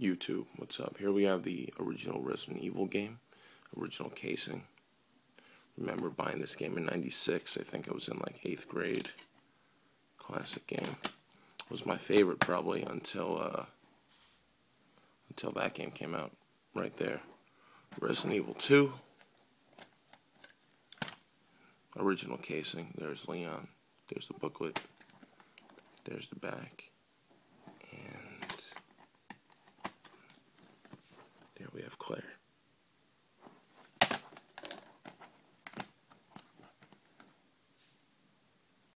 YouTube, what's up? Here we have the original Resident Evil game, original casing. Remember buying this game in 96, I think I was in like 8th grade. Classic game. Was my favorite probably until, uh, until that game came out, right there. Resident Evil 2. Original casing, there's Leon, there's the booklet, there's the back. We Claire.